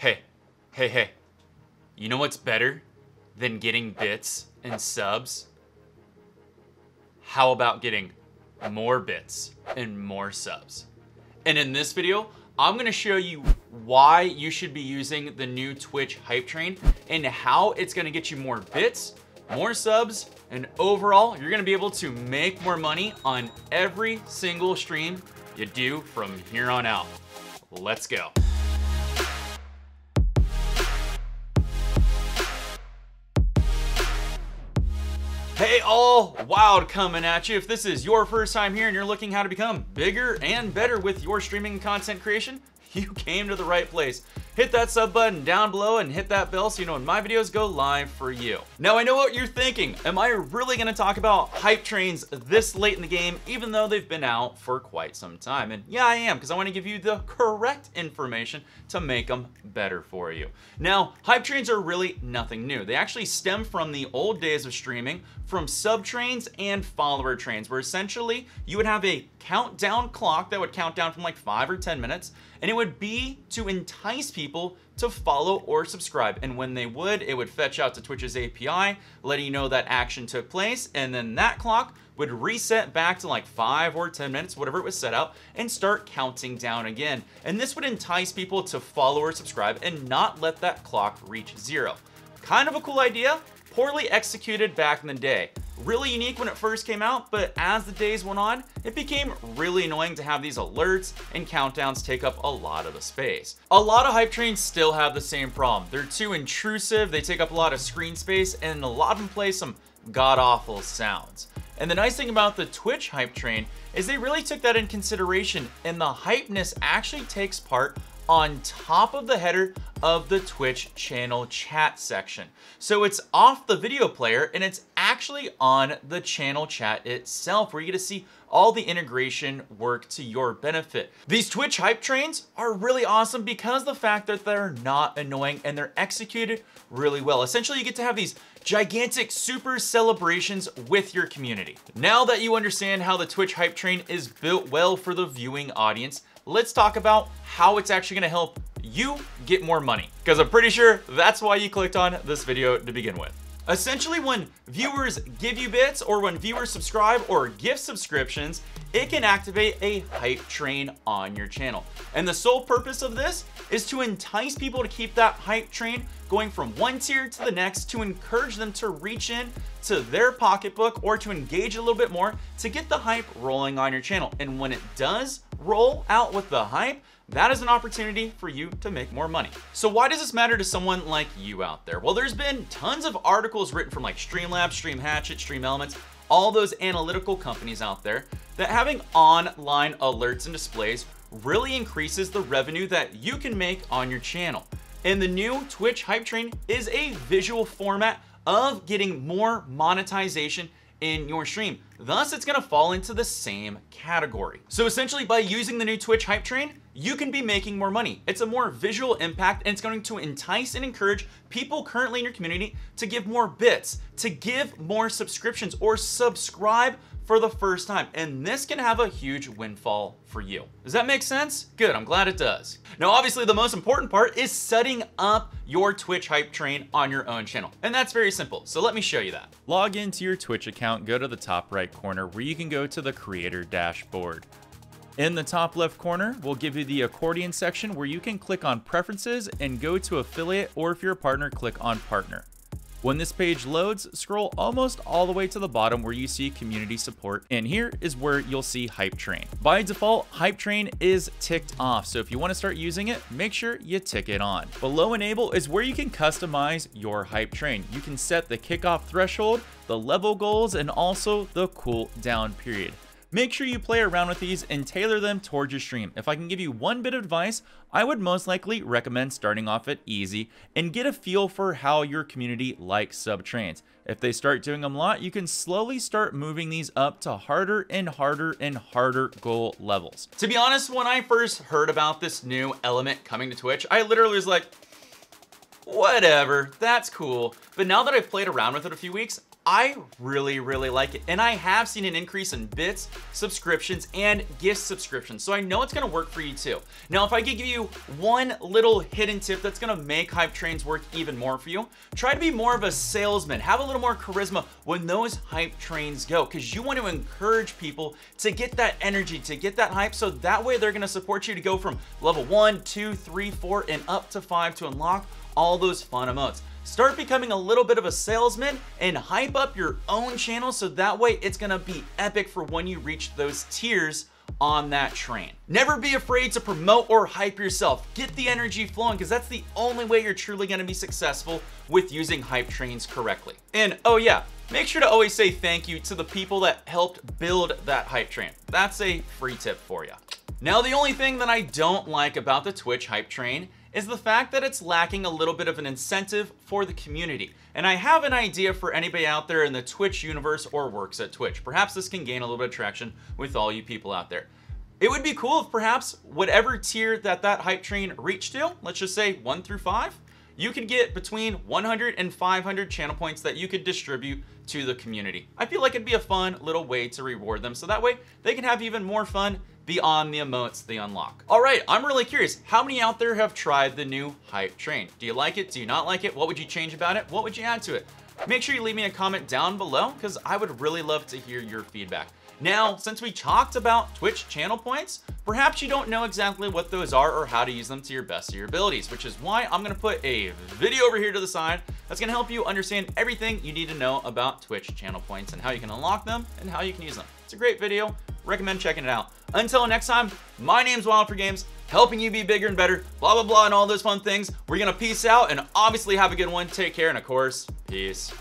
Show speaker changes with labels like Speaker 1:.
Speaker 1: Hey, hey, hey. You know what's better than getting bits and subs? How about getting more bits and more subs? And in this video, I'm gonna show you why you should be using the new Twitch Hype Train and how it's gonna get you more bits, more subs, and overall, you're gonna be able to make more money on every single stream you do from here on out. Let's go. Hey all, Wild coming at you. If this is your first time here and you're looking how to become bigger and better with your streaming content creation, you came to the right place. Hit that sub button down below and hit that bell so you know when my videos go live for you. Now I know what you're thinking. Am I really gonna talk about hype trains this late in the game even though they've been out for quite some time? And yeah, I am because I wanna give you the correct information to make them better for you. Now, hype trains are really nothing new. They actually stem from the old days of streaming from sub trains and follower trains where essentially you would have a countdown clock that would count down from like five or 10 minutes and it would be to entice people to follow or subscribe. And when they would, it would fetch out to Twitch's API, letting you know that action took place. And then that clock would reset back to like five or 10 minutes, whatever it was set out, and start counting down again. And this would entice people to follow or subscribe and not let that clock reach zero. Kind of a cool idea, poorly executed back in the day. Really unique when it first came out, but as the days went on, it became really annoying to have these alerts and countdowns take up a lot of the space. A lot of hype trains still have the same problem. They're too intrusive, they take up a lot of screen space, and a lot of them play some god-awful sounds. And the nice thing about the Twitch hype train is they really took that in consideration and the hypeness actually takes part on top of the header of the Twitch channel chat section. So it's off the video player and it's actually on the channel chat itself where you get to see all the integration work to your benefit. These Twitch hype trains are really awesome because the fact that they're not annoying and they're executed really well. Essentially, you get to have these gigantic super celebrations with your community. Now that you understand how the Twitch hype train is built well for the viewing audience, let's talk about how it's actually gonna help you get more money. Because I'm pretty sure that's why you clicked on this video to begin with. Essentially, when viewers give you bits or when viewers subscribe or gift subscriptions, it can activate a hype train on your channel. And the sole purpose of this is to entice people to keep that hype train going from one tier to the next to encourage them to reach in to their pocketbook or to engage a little bit more to get the hype rolling on your channel. And when it does roll out with the hype, that is an opportunity for you to make more money. So why does this matter to someone like you out there? Well, there's been tons of articles written from like Streamlabs, Stream Hatchet, StreamElements, all those analytical companies out there that having online alerts and displays really increases the revenue that you can make on your channel. And the new Twitch Hype Train is a visual format of getting more monetization in your stream. Thus, it's gonna fall into the same category. So essentially, by using the new Twitch Hype Train, you can be making more money. It's a more visual impact and it's going to entice and encourage people currently in your community to give more bits, to give more subscriptions or subscribe for the first time. And this can have a huge windfall for you. Does that make sense? Good, I'm glad it does. Now, obviously the most important part is setting up your Twitch hype train on your own channel. And that's very simple. So let me show you that. Log into your Twitch account, go to the top right corner where you can go to the creator dashboard. In the top left corner, we'll give you the accordion section where you can click on preferences and go to affiliate or if you're a partner, click on partner. When this page loads, scroll almost all the way to the bottom where you see community support, and here is where you'll see Hype Train. By default, Hype Train is ticked off, so if you want to start using it, make sure you tick it on. Below Enable is where you can customize your Hype Train. You can set the kickoff threshold, the level goals, and also the cool down period. Make sure you play around with these and tailor them towards your stream. If I can give you one bit of advice, I would most likely recommend starting off at easy and get a feel for how your community likes sub trains. If they start doing them a lot, you can slowly start moving these up to harder and harder and harder goal levels. To be honest, when I first heard about this new element coming to Twitch, I literally was like, whatever, that's cool. But now that I've played around with it a few weeks, I really, really like it. And I have seen an increase in bits, subscriptions, and gift subscriptions. So I know it's gonna work for you too. Now, if I could give you one little hidden tip that's gonna make hype trains work even more for you, try to be more of a salesman. Have a little more charisma when those hype trains go, because you want to encourage people to get that energy, to get that hype, so that way they're gonna support you to go from level one, two, three, four, and up to five to unlock all those fun emotes. Start becoming a little bit of a salesman and hype up your own channel so that way it's gonna be epic for when you reach those tiers on that train. Never be afraid to promote or hype yourself. Get the energy flowing because that's the only way you're truly gonna be successful with using hype trains correctly. And oh yeah, make sure to always say thank you to the people that helped build that hype train. That's a free tip for you. Now, the only thing that I don't like about the Twitch hype train is the fact that it's lacking a little bit of an incentive for the community. And I have an idea for anybody out there in the Twitch universe or works at Twitch. Perhaps this can gain a little bit of traction with all you people out there. It would be cool if perhaps whatever tier that that hype train reached to, let's just say one through five, you could get between 100 and 500 channel points that you could distribute to the community. I feel like it'd be a fun little way to reward them so that way they can have even more fun beyond the emotes they unlock. All right, I'm really curious. How many out there have tried the new Hype Train? Do you like it? Do you not like it? What would you change about it? What would you add to it? Make sure you leave me a comment down below because I would really love to hear your feedback. Now, since we talked about Twitch channel points, perhaps you don't know exactly what those are or how to use them to your best of your abilities, which is why I'm gonna put a video over here to the side that's gonna help you understand everything you need to know about Twitch channel points and how you can unlock them and how you can use them. It's a great video, recommend checking it out. Until next time, my name's Wild4Games, helping you be bigger and better, blah, blah, blah, and all those fun things. We're gonna peace out and obviously have a good one. Take care, and of course, peace.